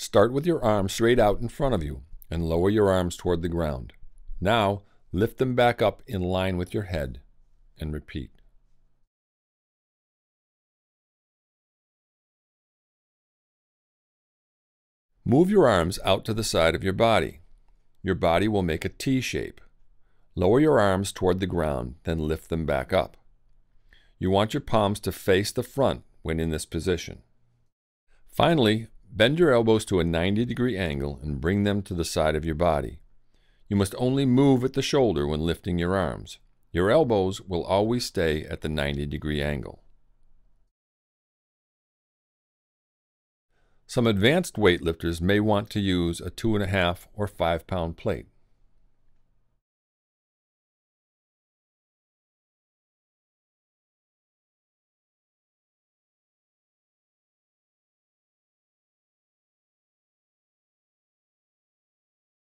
Start with your arms straight out in front of you and lower your arms toward the ground. Now, lift them back up in line with your head and repeat. Move your arms out to the side of your body. Your body will make a T shape. Lower your arms toward the ground, then lift them back up. You want your palms to face the front when in this position. Finally, bend your elbows to a 90 degree angle and bring them to the side of your body. You must only move at the shoulder when lifting your arms. Your elbows will always stay at the 90 degree angle. Some advanced weightlifters may want to use a 2.5 or 5 pound plate.